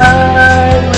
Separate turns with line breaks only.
I